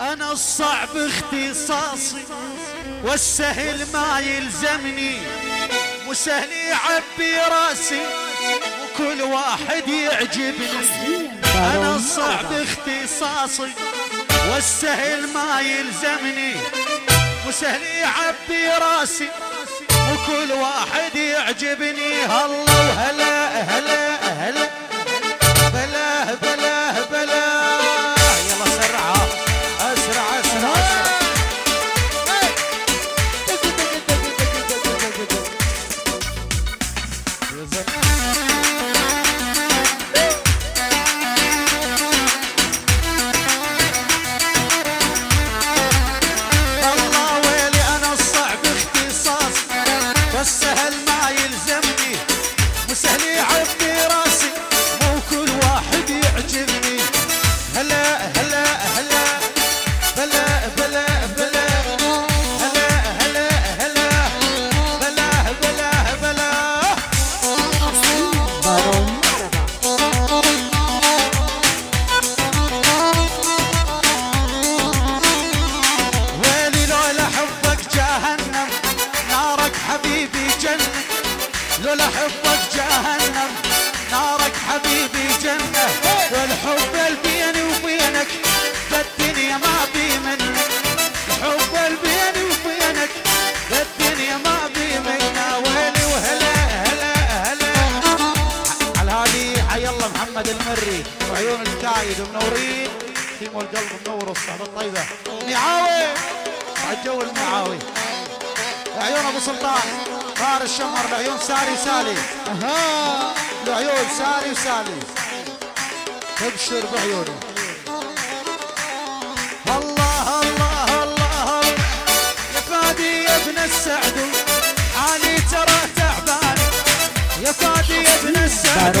أنا الصعب اختصاصي والسهل ما يلزمني وسهل يعبي راسي وكل واحد يعجبني. أنا الصعب اختصاصي والسهل ما يلزمني وسهل يعبي راسي وكل واحد يعجبني. هلا وهلا. نارك حبيبي جنة لولا حبك جهنم نارك حبيبي جنة والحب اللي بيني وبينك بالدنيا ما بي منك. الحب اللي بيني وبينك بالدنيا ما بي منك. ويلي وهلا هلا هلا. على هذه حي الله محمد المري. وعيون الكايد منورين. تيمو القلب منور والصحبة الطيبة. معاوي على الجو المعاوي. ابو سلطان. طار الشمر لعيون ساري وسالي. أها. لعيون ساري وسالي. تبشر بعيوني. الله الله الله. الله يا فادي يا ابن السعد علي ترى تعبان. يا فادي يا ابن السعد.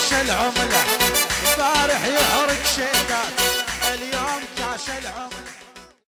كاش العملة البارح يحرق شيكات اليوم كاش العملة.